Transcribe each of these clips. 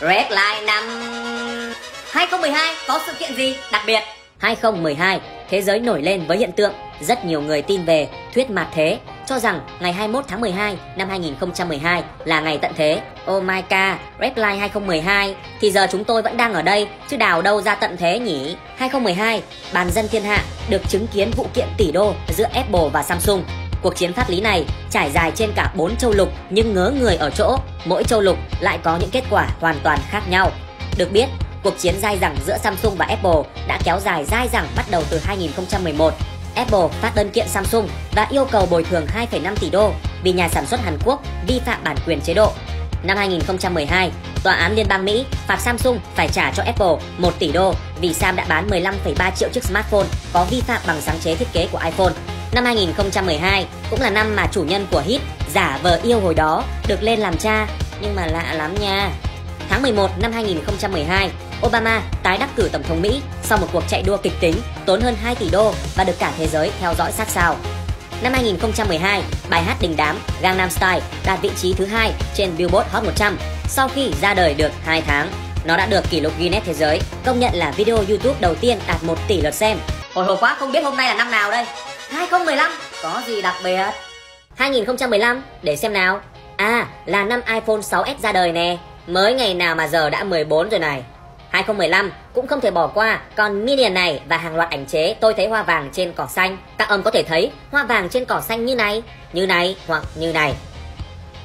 Red Line năm 2012 có sự kiện gì đặc biệt? 2012, thế giới nổi lên với hiện tượng rất nhiều người tin về thuyết mạt thế, cho rằng ngày 21 tháng 12 năm 2012 là ngày tận thế. Oh my god, Red Line 2012 thì giờ chúng tôi vẫn đang ở đây chứ đào đâu ra tận thế nhỉ? 2012, bàn dân thiên hạ được chứng kiến vụ kiện tỷ đô giữa Apple và Samsung. Cuộc chiến pháp lý này trải dài trên cả 4 châu lục nhưng ngớ người ở chỗ mỗi châu lục lại có những kết quả hoàn toàn khác nhau. Được biết, cuộc chiến dai dẳng giữa Samsung và Apple đã kéo dài dai dẳng bắt đầu từ 2011. Apple phát đơn kiện Samsung và yêu cầu bồi thường 2,5 tỷ đô vì nhà sản xuất Hàn Quốc vi phạm bản quyền chế độ. Năm 2012, Tòa án Liên bang Mỹ phạt Samsung phải trả cho Apple 1 tỷ đô vì Sam đã bán 15,3 triệu chiếc smartphone có vi phạm bằng sáng chế thiết kế của iPhone. Năm 2012 cũng là năm mà chủ nhân của hit giả vờ yêu hồi đó được lên làm cha, nhưng mà lạ lắm nha. Tháng 11 năm 2012, Obama tái đắc cử tổng thống Mỹ sau một cuộc chạy đua kịch tính tốn hơn 2 tỷ đô và được cả thế giới theo dõi sát sao. Năm 2012, bài hát đình đám Gangnam Style đạt vị trí thứ hai trên Billboard Hot 100 sau khi ra đời được 2 tháng. Nó đã được kỷ lục Guinness Thế giới công nhận là video YouTube đầu tiên đạt 1 tỷ lượt xem. Hồi hộp quá không biết hôm nay là năm nào đây. 2015 có gì đặc biệt? 2015 để xem nào. À là năm iPhone 6s ra đời nè. Mới ngày nào mà giờ đã 14 rồi này. 2015 cũng không thể bỏ qua còn Minion này và hàng loạt ảnh chế tôi thấy hoa vàng trên cỏ xanh. Các ông có thể thấy hoa vàng trên cỏ xanh như này, như này hoặc như này.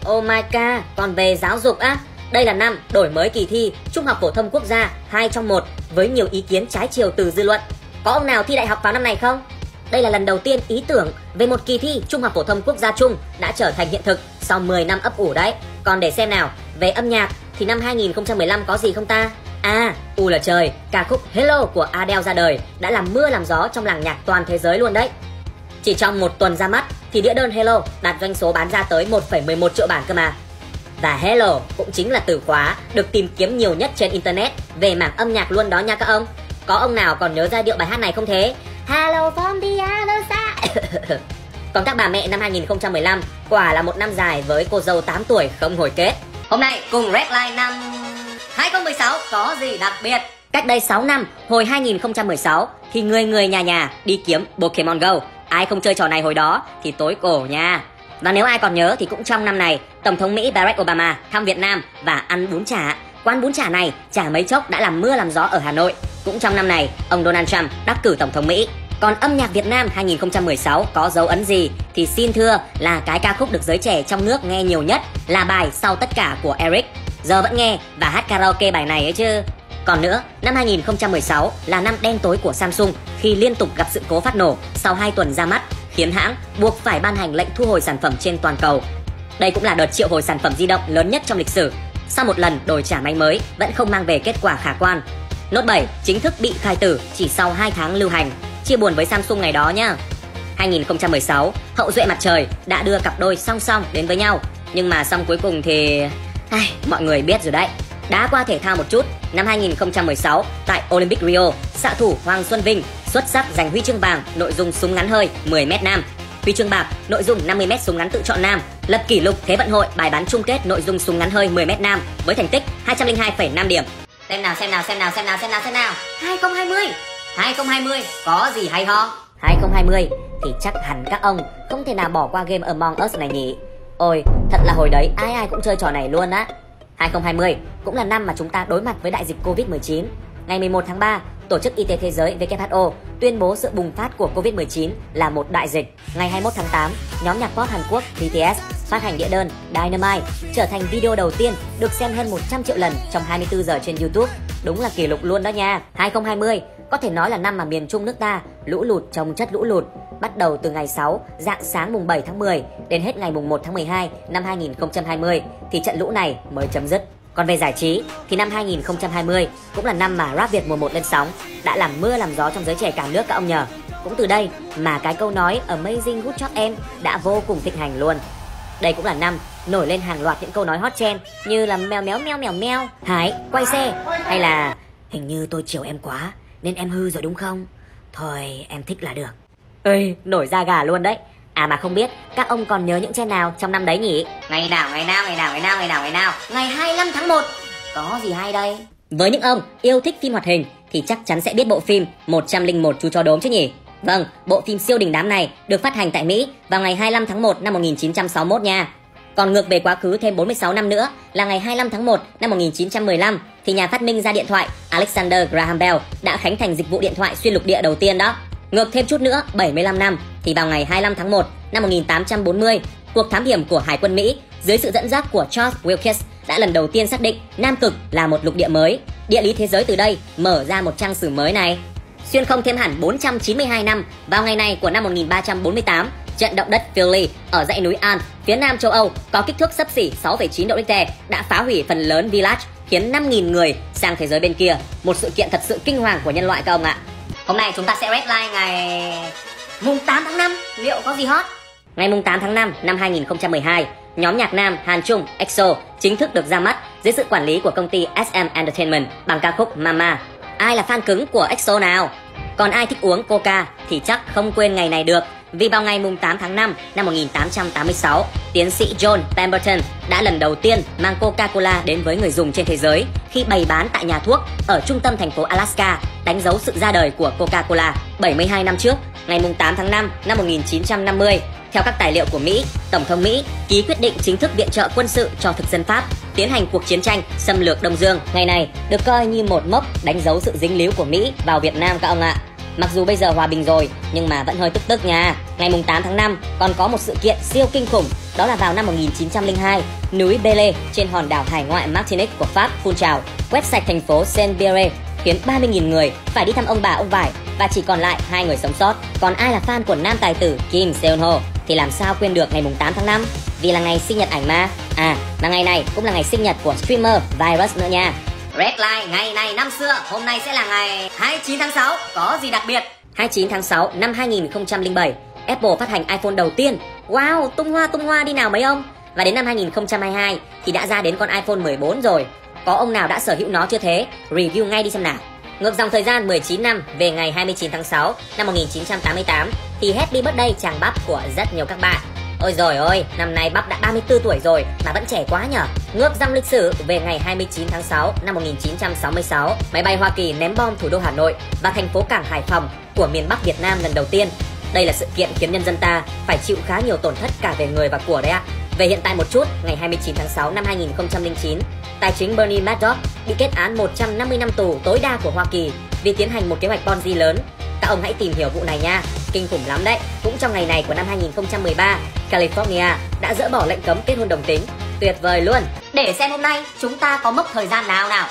Oh my god, còn về giáo dục á, đây là năm đổi mới kỳ thi Trung học phổ thông quốc gia 2 trong 1 với nhiều ý kiến trái chiều từ dư luận. Có ông nào thi đại học vào năm này không? Đây là lần đầu tiên ý tưởng về một kỳ thi Trung học phổ thông quốc gia chung đã trở thành hiện thực sau 10 năm ấp ủ đấy. Còn để xem nào, về âm nhạc thì năm 2015 có gì không ta? À, u là trời, ca khúc Hello của Adele ra đời đã làm mưa làm gió trong làng nhạc toàn thế giới luôn đấy. Chỉ trong một tuần ra mắt thì đĩa đơn Hello đạt doanh số bán ra tới 1,11 triệu bản cơ mà. Và Hello cũng chính là từ khóa được tìm kiếm nhiều nhất trên Internet về mảng âm nhạc luôn đó nha các ông. Có ông nào còn nhớ giai điệu bài hát này không thế? Hello from the other side. Còn các bà mẹ năm 2015 quả là một năm dài với cô dâu 8 tuổi không hồi kết. Hôm nay cùng Redline năm 2016 có gì đặc biệt? Cách đây 6 năm, hồi 2016 thì người người nhà nhà đi kiếm Pokemon Go. Ai không chơi trò này hồi đó thì tối cổ nha. Và nếu ai còn nhớ thì cũng trong năm này, Tổng thống Mỹ Barack Obama thăm Việt Nam và ăn bún chả. Quán bún chả này chả mấy chốc đã làm mưa làm gió ở Hà Nội. Cũng trong năm này, ông Donald Trump đắc cử Tổng thống Mỹ. Còn âm nhạc Việt Nam 2016 có dấu ấn gì thì xin thưa là cái ca khúc được giới trẻ trong nước nghe nhiều nhất là bài Sau tất cả của Eric. Giờ vẫn nghe và hát karaoke bài này ấy chứ. Còn nữa, năm 2016 là năm đen tối của Samsung khi liên tục gặp sự cố phát nổ sau 2 tuần ra mắt, khiến hãng buộc phải ban hành lệnh thu hồi sản phẩm trên toàn cầu. Đây cũng là đợt triệu hồi sản phẩm di động lớn nhất trong lịch sử. Sau một lần đổi trả máy mới vẫn không mang về kết quả khả quan. Note 7 chính thức bị khai tử chỉ sau 2 tháng lưu hành. Chia buồn với Samsung ngày đó nhá. 2016, hậu duệ mặt trời đã đưa cặp đôi song song đến với nhau. Nhưng mà xong cuối cùng thì... Ai, mọi người biết rồi đấy. Đá qua thể thao một chút, năm 2016 tại Olympic Rio, xạ thủ Hoàng Xuân Vinh xuất sắc giành huy chương vàng nội dung súng ngắn hơi 10m nam. Huy chương bạc nội dung 50m súng ngắn tự chọn nam, lập kỷ lục Thế vận hội bài bán chung kết nội dung súng ngắn hơi 10m nam với thành tích 202,5 điểm. Xem nào xem nào xem nào xem nào xem nào xem nào. 2020. 2020 có gì hay ho? 2020 thì chắc hẳn các ông không thể nào bỏ qua game Among Us này nhỉ. Ôi, thật là hồi đấy ai ai cũng chơi trò này luôn á. 2020 cũng là năm mà chúng ta đối mặt với đại dịch Covid-19. Ngày 11 tháng 3, Tổ chức Y tế Thế giới WHO tuyên bố sự bùng phát của Covid-19 là một đại dịch. Ngày 21 tháng 8, nhóm nhạc pop Hàn Quốc BTS phát hành đĩa đơn Dynamite trở thành video đầu tiên được xem hơn 100 triệu lần trong 24 giờ trên YouTube. Đúng là kỷ lục luôn đó nha. 2020 có thể nói là năm mà miền Trung nước ta lũ lụt trồng chất lũ lụt. Bắt đầu từ ngày 6, dạng sáng mùng 7 tháng 10 đến hết ngày mùng 1 tháng 12 năm 2020 thì trận lũ này mới chấm dứt. Còn về giải trí thì năm 2020 cũng là năm mà rap Việt mùa 1 lên sóng đã làm mưa làm gió trong giới trẻ cả nước các ông nhờ. Cũng từ đây mà cái câu nói Amazing Good Job Em đã vô cùng thịnh hành luôn. Đây cũng là năm nổi lên hàng loạt những câu nói hot trend như là mèo méo meo mèo meo, hái, quay xe hay là hình như tôi chiều em quá nên em hư rồi đúng không? Thôi em thích là được. Ê, nổi da gà luôn đấy. À mà không biết các ông còn nhớ những trend nào trong năm đấy nhỉ? Ngày nào, ngày nào, ngày nào, ngày nào, ngày nào, ngày nào? Ngày 25 tháng 1 có gì hay đây? Với những ông yêu thích phim hoạt hình thì chắc chắn sẽ biết bộ phim 101 chú chó đốm chứ nhỉ? Vâng, bộ phim siêu đình đám này được phát hành tại Mỹ vào ngày 25 tháng 1 năm 1961 nha. Còn ngược về quá khứ thêm 46 năm nữa là ngày 25 tháng 1 năm 1915 thì nhà phát minh ra điện thoại Alexander Graham Bell đã khánh thành dịch vụ điện thoại xuyên lục địa đầu tiên đó. Ngược thêm chút nữa 75 năm thì vào ngày 25 tháng 1 năm 1840, cuộc thám hiểm của Hải quân Mỹ dưới sự dẫn dắt của Charles Wilkes đã lần đầu tiên xác định Nam Cực là một lục địa mới. Địa lý thế giới từ đây mở ra một trang sử mới này. Xuyên không thêm hẳn 492 năm, vào ngày này của năm 1348, trận động đất Philly ở dãy núi An phía nam châu Âu có kích thước sấp xỉ 6,9 độ Richter đã phá hủy phần lớn village, khiến 5.000 người sang thế giới bên kia. Một sự kiện thật sự kinh hoàng của nhân loại các ông ạ. Hôm nay chúng ta sẽ redline ngày mùng 8 tháng 5, liệu có gì hot? Ngày mùng 8 tháng 5 năm 2012, nhóm nhạc nam Hàn Trung EXO chính thức được ra mắt dưới sự quản lý của công ty SM Entertainment bằng ca khúc Mama. Ai là fan cứng của EXO nào? Còn ai thích uống coca thì chắc không quên ngày này được vì vào ngày mùng 8 tháng 5 năm 1886, tiến sĩ John Pemberton đã lần đầu tiên mang Coca-Cola đến với người dùng trên thế giới khi bày bán tại nhà thuốc ở trung tâm thành phố Alaska, đánh dấu sự ra đời của Coca-Cola 72 năm trước, ngày mùng 8 tháng 5 năm 1950. Theo các tài liệu của Mỹ, Tổng thống Mỹ ký quyết định chính thức viện trợ quân sự cho thực dân Pháp tiến hành cuộc chiến tranh xâm lược Đông Dương. Ngày này được coi như một mốc đánh dấu sự dính líu của Mỹ vào Việt Nam các ông ạ. Mặc dù bây giờ hòa bình rồi nhưng mà vẫn hơi tức tức nha. Ngày mùng 8 tháng 5 còn có một sự kiện siêu kinh khủng đó là vào năm 1902, núi Bele trên hòn đảo hải ngoại Martinique của Pháp phun trào, quét sạch thành phố Saint-Pierre khiến 30.000 người phải đi thăm ông bà ông vải và chỉ còn lại hai người sống sót. Còn ai là fan của nam tài tử Kim Seon Ho thì làm sao quên được ngày mùng 8 tháng 5 vì là ngày sinh nhật ảnh mà. À, mà ngày này cũng là ngày sinh nhật của streamer Virus nữa nha. Redline ngày này năm xưa, hôm nay sẽ là ngày 29 tháng 6, có gì đặc biệt? 29 tháng 6 năm 2007, Apple phát hành iPhone đầu tiên. Wow, tung hoa tung hoa đi nào mấy ông. Và đến năm 2022 thì đã ra đến con iPhone 14 rồi. Có ông nào đã sở hữu nó chưa thế? Review ngay đi xem nào. Ngược dòng thời gian 19 năm về ngày 29 tháng 6 năm 1988 thì Happy Birthday chàng bắp của rất nhiều các bạn. Ôi rồi ôi, năm nay Bắp đã 34 tuổi rồi mà vẫn trẻ quá nhở. Ngước dòng lịch sử về ngày 29 tháng 6 năm 1966, máy bay Hoa Kỳ ném bom thủ đô Hà Nội và thành phố cảng Hải Phòng của miền Bắc Việt Nam lần đầu tiên. Đây là sự kiện khiến nhân dân ta phải chịu khá nhiều tổn thất cả về người và của đấy ạ. Về hiện tại một chút, ngày 29 tháng 6 năm 2009, tài chính Bernie Madoff bị kết án 150 năm tù tối đa của Hoa Kỳ vì tiến hành một kế hoạch Ponzi lớn. Các ông hãy tìm hiểu vụ này nha, kinh khủng lắm đấy. Cũng trong ngày này của năm 2013, California đã dỡ bỏ lệnh cấm kết hôn đồng tính. Tuyệt vời luôn. Để xem hôm nay chúng ta có mốc thời gian nào nào.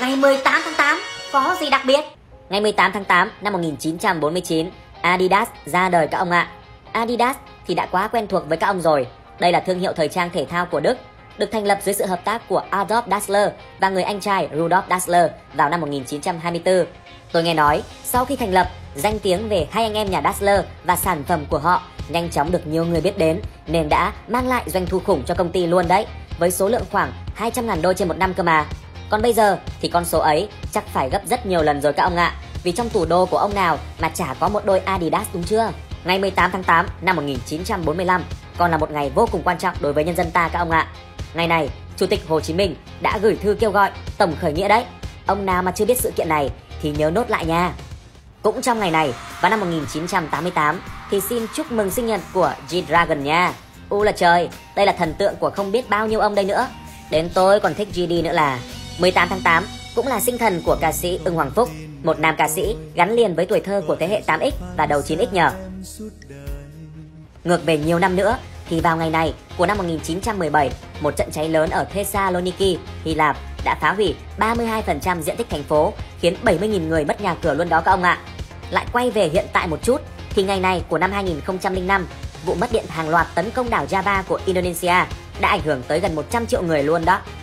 Ngày 18 tháng 8 có gì đặc biệt? Ngày 18 tháng 8 năm 1949, Adidas ra đời các ông ạ. Adidas thì đã quá quen thuộc với các ông rồi. Đây là thương hiệu thời trang thể thao của Đức, được thành lập dưới sự hợp tác của Adolf Dassler và người anh trai Rudolf Dassler vào năm 1924. Tôi nghe nói, sau khi thành lập, danh tiếng về hai anh em nhà Dassler và sản phẩm của họ nhanh chóng được nhiều người biết đến nên đã mang lại doanh thu khủng cho công ty luôn đấy, với số lượng khoảng 200.000 đô trên một năm cơ mà. Còn bây giờ thì con số ấy chắc phải gấp rất nhiều lần rồi các ông ạ, vì trong tủ đồ của ông nào mà chả có một đôi Adidas đúng chưa? Ngày 18 tháng 8 năm 1945 còn là một ngày vô cùng quan trọng đối với nhân dân ta các ông ạ. Ngày này, Chủ tịch Hồ Chí Minh đã gửi thư kêu gọi tổng khởi nghĩa đấy. Ông nào mà chưa biết sự kiện này thì nhớ nốt lại nha. Cũng trong ngày này, vào năm 1988 thì xin chúc mừng sinh nhật của G-Dragon nha. U là trời, đây là thần tượng của không biết bao nhiêu ông đây nữa. Đến tôi còn thích GD nữa là 18 tháng 8 cũng là sinh thần của ca sĩ Ưng Hoàng Phúc, một nam ca sĩ gắn liền với tuổi thơ của thế hệ 8X và đầu 9X nhờ. Ngược về nhiều năm nữa thì vào ngày này của năm 1917, một trận cháy lớn ở Thessaloniki, Hy Lạp đã phá hủy 32% diện tích thành phố, khiến 70.000 người mất nhà cửa luôn đó các ông ạ. Lại quay về hiện tại một chút, thì ngày này của năm 2005, vụ mất điện hàng loạt tấn công đảo Java của Indonesia đã ảnh hưởng tới gần 100 triệu người luôn đó.